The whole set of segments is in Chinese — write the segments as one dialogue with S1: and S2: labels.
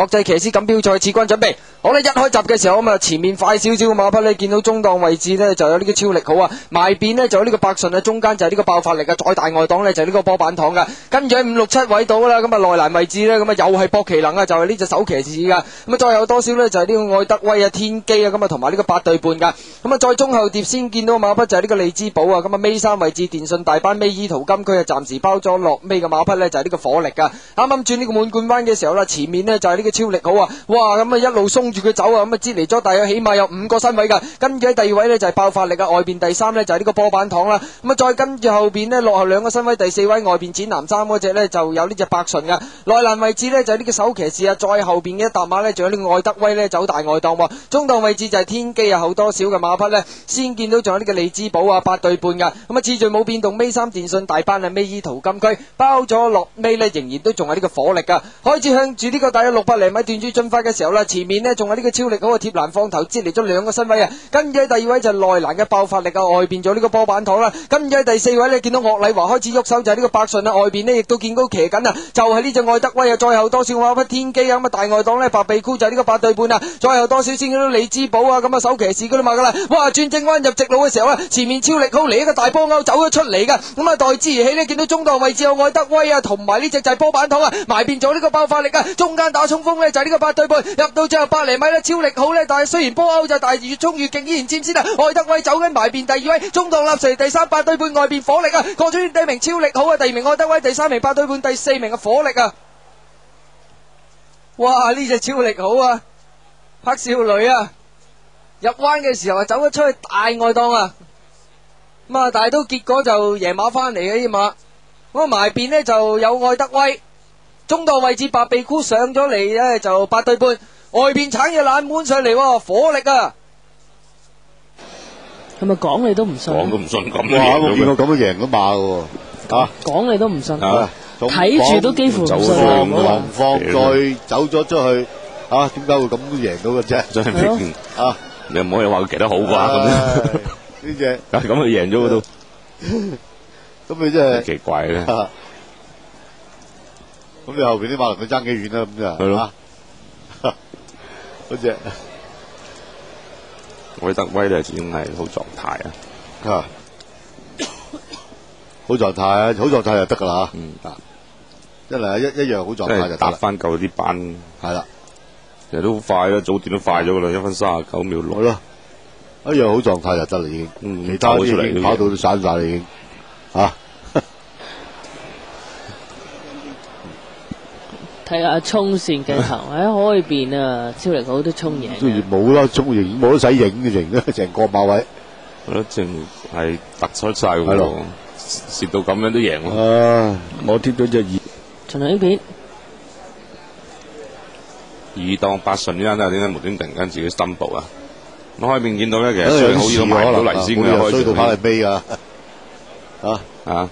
S1: 國際騎師錦標賽次軍準備。好啦，一開閘嘅時候咁啊，前面快少少嘅馬匹呢，見到中檔位置呢就有呢個超力好啊，埋邊呢就有呢個百順啊，中間就係呢個爆發力啊，再大外檔呢就係呢個波板糖噶，跟住喺五六七位到啦，咁啊內欄位置呢，咁啊又係博奇能啊，就係呢隻手騎士噶，咁啊再有多少呢？就係呢個愛德威啊、天機啊，咁啊同埋呢個八對半噶，咁啊再中後碟先見到馬匹就係呢個利之寶啊，咁啊尾三位置電信大班尾二淘金區啊，暫時包咗落尾嘅馬匹呢，就係呢個火力噶，啱啱轉呢個滿貫彎嘅時候啦，前面呢就係呢個超力好啊，哇咁啊一路鬆住佢走啊，咁啊接嚟咗大約起碼有五個身位噶，跟住喺第二位呢，就係爆發力啊，外邊第三呢，就係呢個波板糖啦，咁啊再跟住後邊呢，落後兩個身位，第四位外邊淺藍衫嗰只呢，就有呢隻百順噶，內欄位置呢，就係呢个手騎士啊，再後邊嘅一搭馬呢，仲有呢個愛德威呢，走大外檔喎，中檔位置就係天機啊，好多少嘅馬匹呢，先見到仲有呢個利之寶啊，八對半噶，咁啊次序冇變動，尾三电信大班啊，尾二淘金區包咗落尾呢，仍然都仲係呢個火力噶，開始向住呢個大约六百厘米段住進發嘅時候啦，前面呢，仲係呢個超力好嘅貼欄放頭接嚟咗兩個身位啊，跟住第二位就係內欄嘅爆發力啊，外边咗呢個波板糖啦，跟住第四位呢，見到岳禮華開始喐手就係呢個百順啊，外邊呢，亦都見到騎緊啊，就係呢隻愛德威啊，再後多少馬匹天機啊，咁啊大外檔呢，白鼻箍就係呢個八對半啊，再後多少先見到李之寶啊，咁啊手騎士嗰度嘛噶啦，哇轉正弯入直路嘅時候啊，前面超力好嚟一個大波勾走咗出嚟噶，咁啊代之而起呢，見到中檔位置有愛德威啊，同埋呢隻就係波板糖啊，埋变咗呢個爆發力啊，中间打衝鋒。呢，就呢個八對半，入到最後百厘米呢，超力好呢，但係雖然波欧就但係越冲越勁，依然占先啊，愛德威走緊埋边第二位，中档立成第三八對半外邊火力啊，過咗第一名超力好啊，第二名愛德威，第三名八對半，第四名嘅火力啊，哇呢隻超力好啊，黑少女啊！入彎嘅時候啊，走咗出去大外档啊，咁啊，但系都結果就贏馬翻嚟嘅呢馬，咁埋边呢就有愛德威，中道位置白鼻箍上咗嚟呢，就八對半，外邊橙嘢冷門上嚟喎，火力啊！
S2: 係咪講你都唔信？
S3: 講都唔信咁都
S4: 哇！
S3: 贏到佢。
S4: 我見過咁樣贏咗馬嘅喎，啊！
S2: 講你都唔信，
S3: 啊
S2: 睇住都幾乎唔信
S3: 走咗
S2: 啊！
S3: 去
S2: 我話
S4: 狂放再走咗出去，啊！點解會咁贏到嘅啫？啊！
S3: 你唔可以話佢騎得好啩
S4: 唉
S3: 咁，
S4: 呢只
S3: 咁佢贏咗佢都
S4: 咁佢真係
S3: 奇怪嘅。
S4: 啊咁你後邊啲馬能夠爭幾遠啦？咁就
S3: 係咯。
S4: 啊。嗰只
S3: 韋德威咧始終係好狀態啊，
S4: 啊，好狀態啊，好狀態就得噶啦
S3: 嗯
S4: 嚇，啊，真係一一樣好狀
S3: 即係
S4: 態就得啦，
S3: 搭翻夠啲班，
S4: 係啦，
S3: 其實都好快啦，早段都快咗噶啦，一分三十九秒六。
S4: 好咯，一樣好狀態就得啦已經，
S3: 嗯
S4: 其他已經。跑到都散晒啦已經，啊，
S2: 睇下衝線鏡頭 喺海邊啊，超力好多衝贏
S4: 都
S2: 嘅。
S4: 冇啦，中影冇得使影嘅成 成個馬位，
S3: 我覺得淨係突出晒喎
S4: 係咯，
S3: 蝕到咁樣都贏喎。
S4: 啊，我貼咗隻二。
S2: 循影片
S3: 二檔八順呢間啊，點解無端突然間自己深步啊？我開面見到咧，其實雖然好似都埋唔到嚟先嘅開
S4: 衰到跑
S3: 場
S4: 嚟尾啊！啊，
S3: 啊，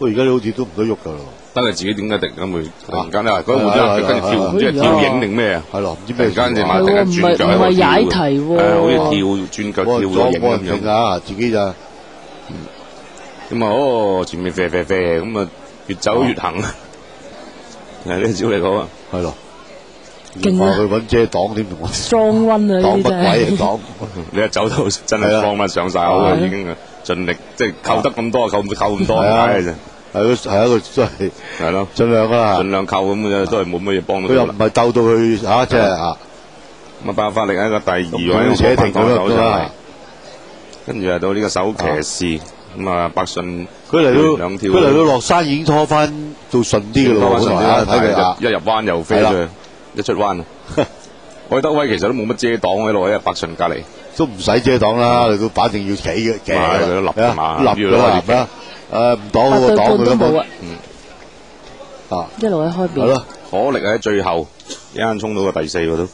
S4: 不過而家你好似都唔得喐噶咯，
S3: 得你自己點解突然間會突然間咧？嗰個
S4: 係啊
S3: 跟住跳，唔知係跳影定咩啊？
S4: 係咯，唔知
S3: 突
S4: 咩
S3: 然間隻馬
S2: 係喎，
S3: 突然間轉腳喺度
S2: 唔係踩
S3: 跳
S2: 題喎，
S3: 係好似跳轉腳跳
S4: 我
S3: 咗影咁樣。
S4: 認啊，自己就
S3: 咁啊，哦，前面啡啡啡咁啊，越走越行啊。係呢招嚟講啊，
S4: 係咯，
S2: 勁啊
S4: 話佢揾遮擋添，同我
S2: 啊！呢啲真
S4: 擋乜鬼嚟
S2: 係
S4: 擋？
S3: 你一走到真
S4: 係啊
S3: 係放乜上晒口
S2: 係啊
S3: 啊，已經啊，盡力即係扣得咁多，扣扣咁多
S4: 係啊
S3: 解嘅啫，
S4: 係咯，係一個真係
S3: 係咯，
S4: 盡量啦
S3: 盡。量扣咁嘅啫，都係冇乜嘢幫到
S4: 佢又唔
S3: 佢啦。
S4: 係鬥到佢嚇，即係啊，
S3: 咁啊，爆發力喺個第二
S4: 咁
S3: 位，
S4: 佢扯停咁
S3: 手
S4: 啦。
S3: 跟住係到呢個手騎士，咁啊，百順
S4: 佢嚟到
S3: 兩跳，
S4: 佢嚟到落山已經拖翻到順啲嘅咯，睇佢啊
S3: 但係一入彎又飛
S4: 係啦
S3: 一出彎啊！愛德威其實都冇乜遮擋喺度，喺百順隔離。
S4: 都唔使遮擋啦，你都反正要企嘅，企
S3: 係佢都立
S4: 啊立咗啦，立啦，誒唔擋嗰個擋
S2: 八對半
S4: 佢
S2: 都冇啊，
S4: 啊，
S2: 一路喺開邊。
S4: 係咯，
S3: 可力喺最後一間衝到個第四個都，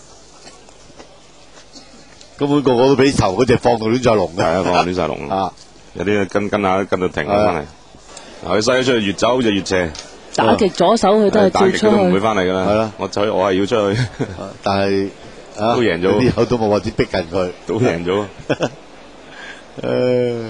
S4: 根本個個都俾頭嗰只放到亂晒龍
S3: 係啊，
S4: 嘅，
S3: 放亂晒龍，
S4: 啊，
S3: 有啲跟跟下跟到停翻嚟。嗱佢西咗出去越走就越斜，
S2: 打極左手佢都係
S3: 打
S2: 照出
S3: 極佢都唔會
S2: 去，
S3: 翻嚟㗎啦。
S4: 係啦。
S3: 我走我係要出去，
S4: 但係 啊
S3: 都贏咗。
S4: 啲口都冇話啲逼近佢，
S3: 都贏咗。
S4: 誒